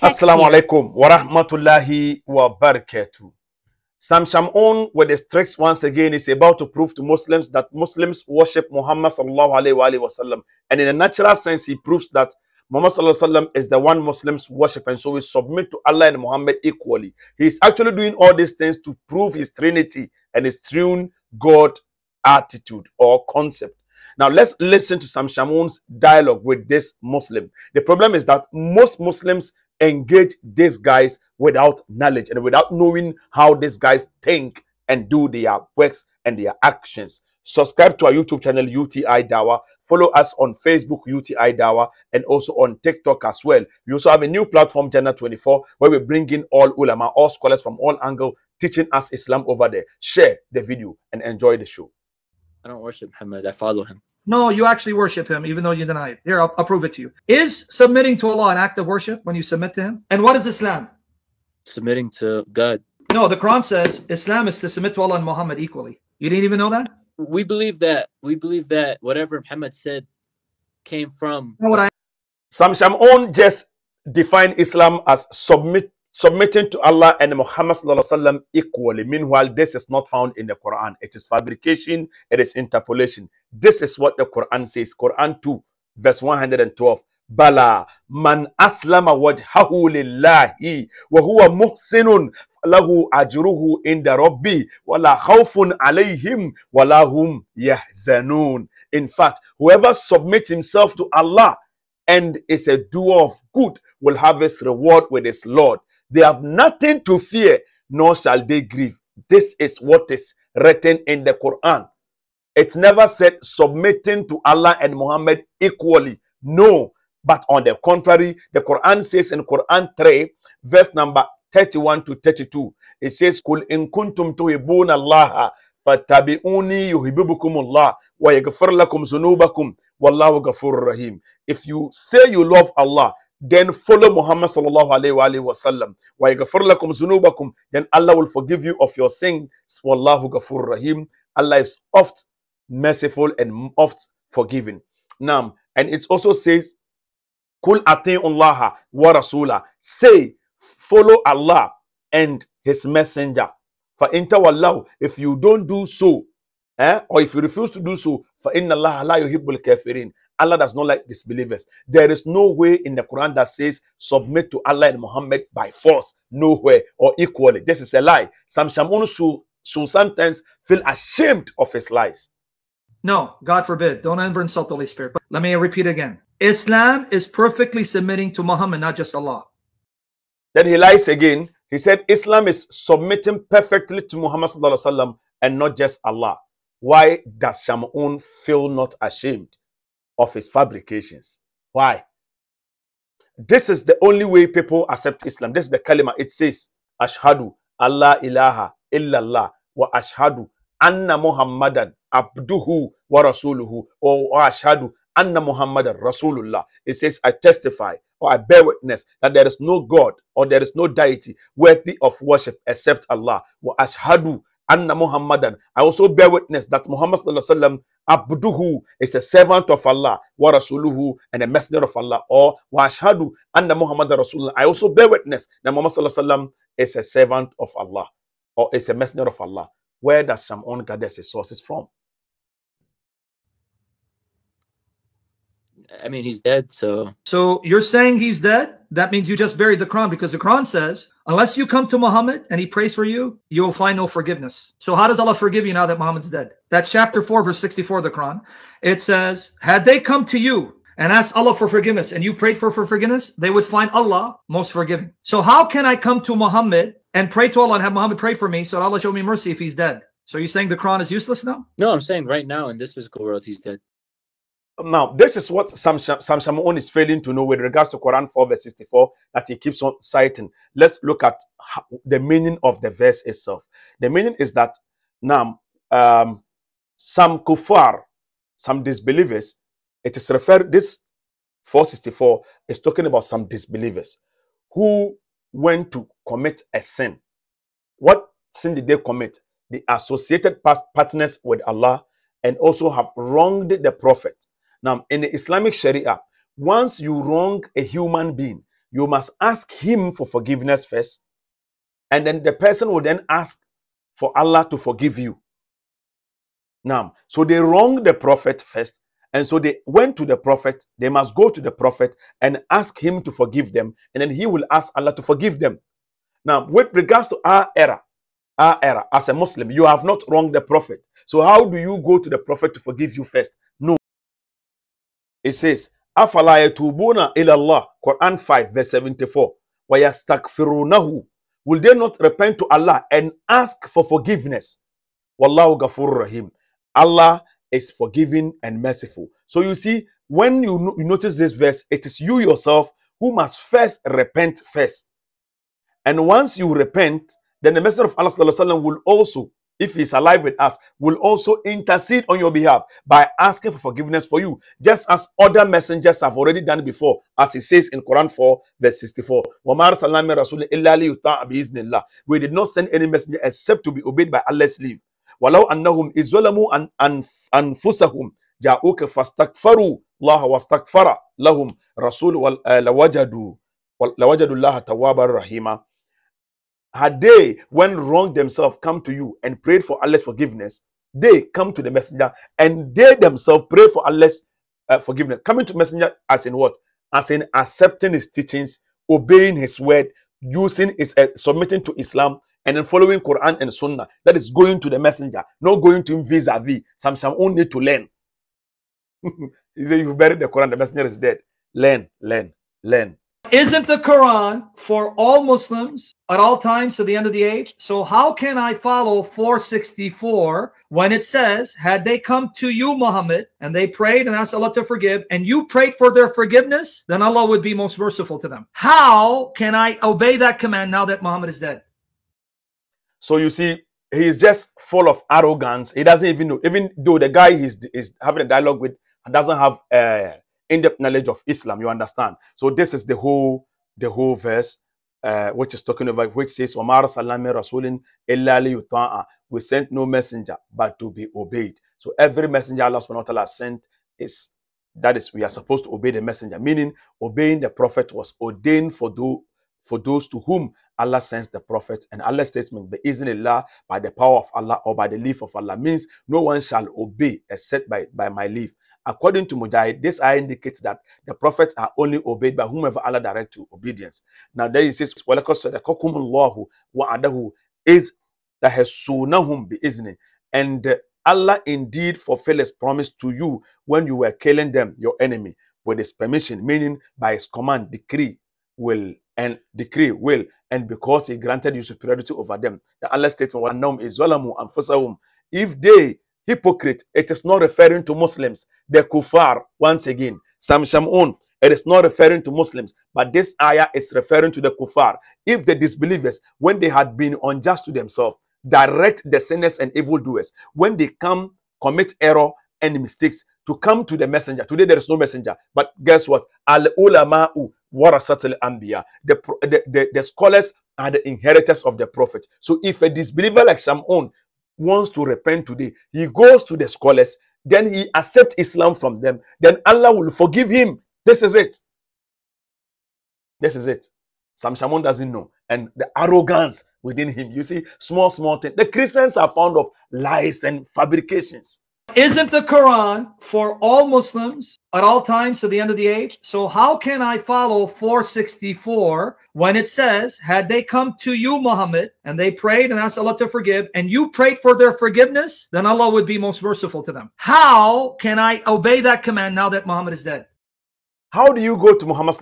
Assalamu alaikum wa rahmatullahi wa barakatuh. Sam Shamoun with the strikes once again is about to prove to Muslims that Muslims worship Muhammad sallallahu alaihi wa wasallam. And in a natural sense, he proves that Muhammad sallallahu alaihi wasallam is the one Muslims worship, and so we submit to Allah and Muhammad equally. He is actually doing all these things to prove his Trinity and his triune God attitude or concept. Now let's listen to Sam Shamoun's dialogue with this Muslim. The problem is that most Muslims engage these guys without knowledge and without knowing how these guys think and do their works and their actions. Subscribe to our YouTube channel UTI Daawah. Follow us on Facebook UTI Daawah and also on TikTok as well. We also have a new platform, Jannah 24, where we bring in all ulama, all scholars from all angles, teaching us Islam over there. Share the video and enjoy the show. I don't worship Muhammad. I follow him. No, you actually worship him, even though you deny it. Here, I'll, I'll prove it to you. Is submitting to Allah an act of worship when you submit to Him? And what is Islam? Submitting to God. No, the Quran says Islam is to submit to Allah and Muhammad equally. You didn't even know that? We believe that we believe that whatever Muhammad said came from You know what I Sam Shamoun just defined Islam as submit submitting to Allah and Muhammad wasallam equally. Meanwhile, this is not found in the Quran. It is fabrication. It is interpolation. This is what the Quran says. Quran 2, verse 112. Bala man aslama wajhahu lillahi wa huwa muhsinun lahu ajruhu inda rabbi wala khawfun alayhim wala hum yahzanun. In fact, whoever submits himself to Allah and is a doer of good will have his reward with his Lord. They have nothing to fear, nor shall they grieve. This is what is written in the Quran. It never said submitting to Allah and Muhammad equally. No. But on the contrary, the Quran says in Quran 3, verse number 31 to 32, it says, Kul in kuntum tuhibuna Allah fattabi'uni yuhibbukumullah wa yaghfir lakum zunubakum wallahu rahim. If you say you love Allah, then follow Muhammad sallallahu alaihi wa wasallam. Wa lakum zunubakum, then Allah will forgive you of your sins. Wallahu ghafurur rahim. Allah is oft merciful and oft forgiving. Now, and it also says, Kul Allah wa rasula. Say, follow Allah and his messenger. For intawallahu, if you don't do so, eh, or if you refuse to do so, for inna Allah la yuhibbul kafirin. Allah does not like disbelievers. There is no way in the Quran that says submit to Allah and Muhammad by force, nowhere or equally. This is a lie. Sam Shamoun should, should sometimes feel ashamed of his lies. No, God forbid. Don't ever insult the Holy Spirit. But let me repeat again. Islam is perfectly submitting to Muhammad, not just Allah. Then he lies again. He said Islam is submitting perfectly to Muhammad sallallahu alaihi wasallam and not just Allah. Why does Shamoun feel not ashamed of his fabrications? Why? This is the only way people accept Islam. This is the kalima. It says, Ashhadu Allah ilaha illallah wa ashhadu anna Muhammadan abduhu wa rasuluhu or ashhadu anna Muhammadan rasulullah. It says, I testify or I bear witness that there is no God or there is no deity worthy of worship except Allah. Wa ashhadu anna Muhammadan. I also bear witness that Muhammad sallallahu alaihi wasallam abduhu is a servant of Allah wa rasuluhu and a messenger of Allah. Or wa ashhadu anna Muhammadan rasulullah. I also bear witness that Muhammad sallallahu alaihi wasallam is a servant of Allah or is a messenger of Allah. Where does Shamoun gather his sources from? I mean he's dead, so So you're saying he's dead? That means you just buried the Quran because the Quran says, unless you come to Muhammad and he prays for you, you will find no forgiveness. So how does Allah forgive you now that Muhammad's dead? That's chapter 4, verse 64 of the Quran. It says, had they come to you and asked Allah for forgiveness and you prayed for, for forgiveness, they would find Allah most forgiving. So how can I come to Muhammad and pray to Allah and have Muhammad pray for me so that Allah show me mercy if he's dead? So you're saying the Quran is useless now? no, I'm saying right now in this physical world he's dead. Now, this is what Sam, Sam Shamoun is failing to know with regards to Quran 4, verse 64, that he keeps on citing. Let's look at ho- the meaning of the verse itself. The meaning is that now, um, some kuffar, some disbelievers, it is referred, this 464 is talking about some disbelievers who went to commit a sin. What sin did they commit? They associated partners with Allah and also have wronged the Prophet. Now, in the Islamic Sharia, once you wrong a human being, you must ask him for forgiveness first, and then the person will then ask for Allah to forgive you. Now, so they wronged the prophet first, and so they went to the prophet. They must go to the prophet and ask him to forgive them, and then he will ask Allah to forgive them. Now, with regards to our era, our era as a Muslim, you have not wronged the prophet. So how do you go to the prophet to forgive you first? No. It says, Afala yatubuna ila Allah, Quran 5, verse 74. Wayastakfirunahu. Will they not repent to Allah and ask for forgiveness? Wallahu ghafur rahim. Allah is forgiving and merciful. So you see, when you, no you notice this verse, it is you yourself who must first repent first. And once you repent, then the Messenger of Allah will also if he's alive with us, will also intercede on your behalf by asking for forgiveness for you, just as other messengers have already done before, as he says in Quran 4, verse 64. وَمَا أَرْسَلْنَا مِن رَسُولٍ إِلَّا لِيُطَاعَ بِإِذْنِ اللَّهِ We did not send any messenger except to be obeyed by Allah's leave. وَلَوْ أَنَّهُمْ إِذْ ظَلَمُوا أَن- أن- أَنفُسَهُمْ جَاءُوكَ فَاسْتَغْفَرُوا اللَّهَ وَاسْتَغْفَرَ لَهُمْ رَسُولُ وَال- آه، لَوَجَدُوا لَوَجَدُوا اللَّهَ تَوَّابًا رَحِيمًا had they, when wronged themselves, come to you and prayed for Allah's forgiveness, they come to the messenger and they themselves pray for Allah's uh, forgiveness. Coming to messenger as in what? As in accepting his teachings, obeying his word, using his uh, submitting to Islam, and then following Quran and Sunnah. That is going to the messenger, not going to him vis-a-vis. Some some only to learn. he said, "You buried the Quran, the messenger is dead. Learn, learn, learn." Isn't the Quran for all Muslims at all times to the end of the age? So how can I follow 464 when it says, had they come to you, Muhammad, and they prayed and asked Allah to forgive, and you prayed for their forgiveness, then Allah would be most merciful to them. How can I obey that command now that Muhammad is dead? So you see, he is just full of arrogance. He doesn't even know, even though the guy he's is having a dialogue with doesn't have uh, in-depth knowledge of Islam. You understand? So this is the whole the whole verse. Uh, which is talking about which says Omar Salami Rasulin illa liyuta'a." We sent no messenger but to be obeyed. So every messenger Allah subhanahu wa ta'ala sent is that is we are supposed to obey the messenger, meaning obeying the prophet was ordained for those for those to whom Allah sends the prophet. And Allah's statement, Allah by the power of Allah or by the leave of Allah, means no one shall obey except by, by my leave. According to Mujahid, this ayah indicates that the prophets are only obeyed by whomever Allah directs to obedience. Now there he says, وَلَقَدْ صَدَقَكُمُ اللَّهُ وَعَدَهُ is تَحَسُّونَهُمْ بِإِذْنِ And uh, Allah indeed fulfilled his promise to you when you were killing them, your enemy, with his permission, meaning by his command, decree, will, and decree, will, and because he granted you superiority over them. The Allah statement, وَأَنَّهُمْ إِذْ ظَلَمُوا أَنفُسَهُمْ If they hypocrite, it is not referring to Muslims, the kuffar, once again. Sam Shamoun, it is not referring to Muslims, but this ayah is referring to the kuffar. If the disbelievers, when they had been unjust to themselves, direct the sinners and evildoers, when they come, commit error and mistakes, to come to the messenger. Today there is no messenger, but guess what? Al ulama'u warasatul anbiya. The, the, the, the scholars are the inheritors of the prophet. So if a disbeliever like Shamoun wants to repent today, he goes to the scholars, then he accepts Islam from them, then Allah will forgive him. This is it. This is it. Sam Shamoun doesn't know. And the arrogance within him. You see, small, small thing. The Christians are fond of lies and fabrications. Isn't the Quran for all Muslims at all times to the end of the age? So how can I follow 464 when it says, had they come to you, Muhammad, and they prayed and asked Allah to forgive, and you prayed for their forgiveness, then Allah would be most merciful to them. How can I obey that command now that Muhammad is dead? How do you go to Muhammad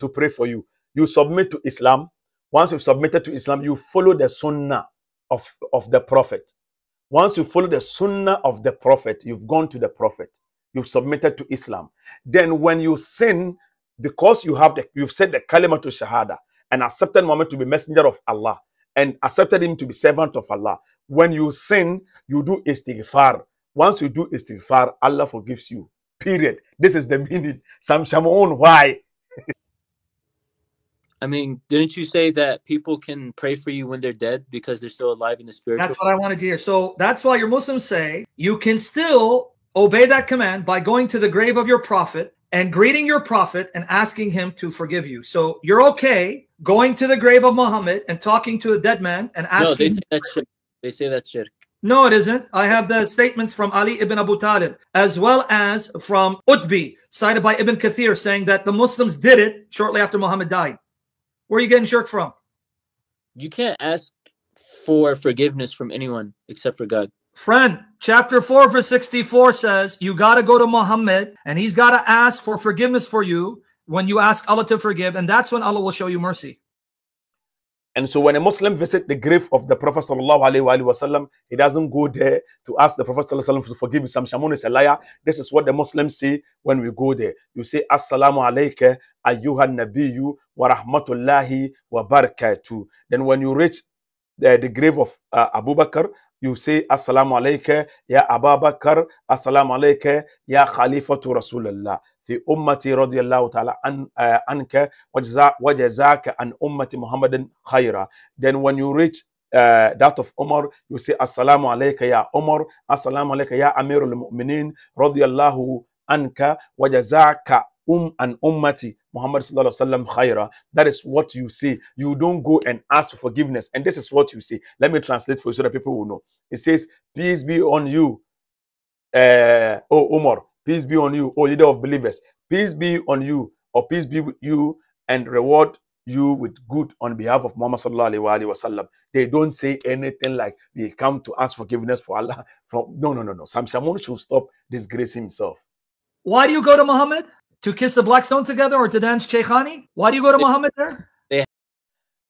to pray for you? You submit to Islam. Once you've submitted to Islam, you follow the sunnah of, of the Prophet. Once you follow the sunnah of the Prophet, you've gone to the Prophet. You've submitted to Islam. Then when you sin, because you have the, you've said the kalima to shahada and accepted Muhammad to be messenger of Allah and accepted him to be servant of Allah. When you sin, you do istighfar. Once you do istighfar, Allah forgives you. Period. This is the meaning. Sam Shamoun, why? I mean, didn't you say that people can pray for you when they're dead because they're still alive in the spiritual? That's what I wanted to hear. So that's why your Muslims say you can still obey that command by going to the grave of your prophet and greeting your prophet and asking him to forgive you. So you're okay going to the grave of Muhammad and talking to a dead man and asking. No, they say that's shirk. They say that's shirk. No, it isn't. I have the statements from Ali ibn Abu Talib as well as from Utbi, cited by Ibn Kathir, saying that the Muslims did it shortly after Muhammad died. Where are you getting shirk from? You can't ask for forgiveness from anyone except for God. Friend, chapter 4, verse 64 says you got to go to Muhammad and he's got to ask for forgiveness for you when you ask Allah to forgive, and that's when Allah will show you mercy. And so when a Muslim visit the grave of the Prophet wasallam, he doesn't go there to ask the Prophet wasallam to forgive him. Sam Shamoun is a liar. This is what the Muslims say when we go there. You say, Assalamu alayka ayyuhan nabiyyu wa rahmatullahi wa barakatuh. Then when you reach the, the grave of uh, Abu Bakr, you say, Assalamu alayka ya Abu Bakr, Assalamu alayka ya Khalifatu Rasulullah. في أمتي رضي الله تعالى عن uh, عنك وجزا- وجزاك عن أمة محمد خيرا then when you reach uh, that of Umar you say Assalamu alayka ya Umar Assalamu alayka ya Amir al-Mu'minin رضي الله عنك وجزاك um and ummati Muhammad sallallahu alaihi wasallam khaira that is what you say you don't go and ask for forgiveness and this is what you say let me translate for you so that people will know it says peace be on you uh, oh Umar, peace be on you, O leader of believers, peace be on you, or peace be with you, and reward you with good on behalf of Muhammad sallallahu alaihi wasallam. They don't say anything like they come to ask forgiveness for Allah. From no, no, no, no. Sam Shamoun should stop disgracing himself. Why do you go to Muhammad? To kiss the black stone together or to dance Cheikhani? Why do you go to Muhammad there?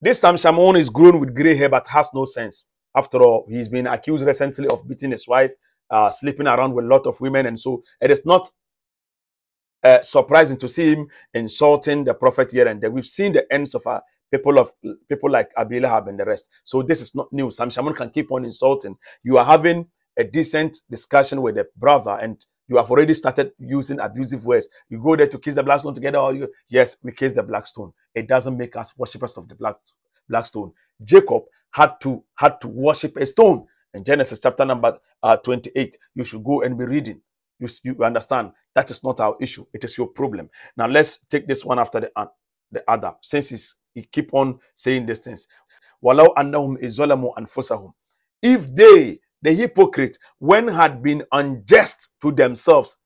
This time Shamoun is grown with gray hair but has no sense. After all, he's been accused recently of beating his wife, uh, sleeping around with a lot of women, and so it is not uh, surprising to see him insulting the prophet here and there. We've seen the ends of uh, people of people like Abi Lahab and the rest. So this is not new. Sam Shamoun can keep on insulting. You are having a decent discussion with a brother, and you have already started using abusive words. You go there to kiss the black stone together, or you yes, we kiss the black stone. It doesn't make us worshippers of the black black stone. Jacob had to had to worship a stone. In Genesis chapter number uh, 28, you should go and be reading. You, you understand that is not our issue. It is your problem. Now let's take this one after the, uh, the other. Since he keep on saying these things. Walau annahum izolamu anfusahum. If they, the hypocrite, when had been unjust to themselves,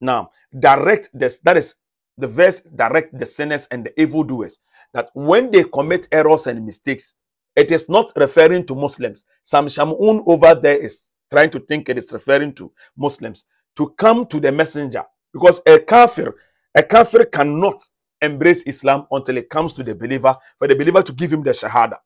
now direct this, that is the verse direct the sinners and the evildoers. That when they commit errors and mistakes, it is not referring to Muslims. Sam Shamoun over there is trying to think it is referring to Muslims to come to the messenger because a kafir, a kafir cannot embrace Islam until it comes to the believer for the believer to give him the shahada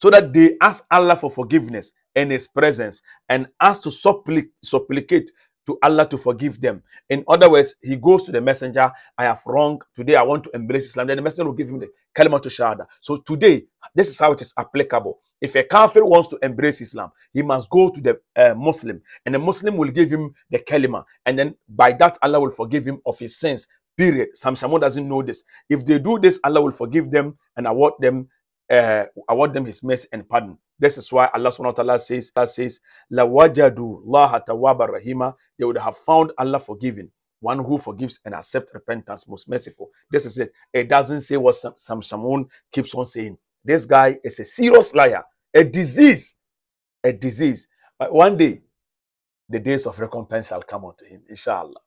so that they ask Allah for forgiveness in His presence and ask to supplic- supplicate to Allah to forgive them. In other words, he goes to the messenger, I have wronged. Today I want to embrace Islam. Then the messenger will give him the kalima to shahada. So today, this is how it is applicable. If a kafir wants to embrace Islam, he must go to the uh, Muslim, and the Muslim will give him the kalima, and then by that Allah will forgive him of his sins. Period. Sam Shamoun doesn't know this. If they do this, Allah will forgive them and award them uh, award them his mercy and pardon. This is why Allah subhanahu wa ta'ala says, Allah says, La wajadu rahima. They would have found Allah forgiving, one who forgives and accepts repentance, most merciful. This is it. It doesn't say what Sam, Sam Shamoun keeps on saying. This guy is a serious liar, a disease, a disease. But one day, the days of recompense shall come unto him, inshallah.